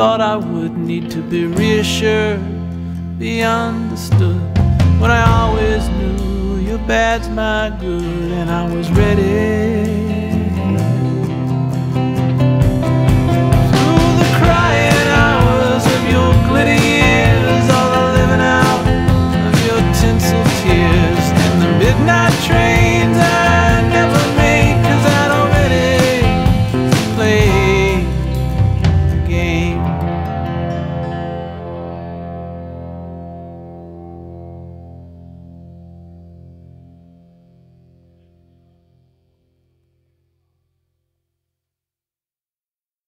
thought I would need to be reassured, be understood. When I always knew your bad's my good, and I was ready.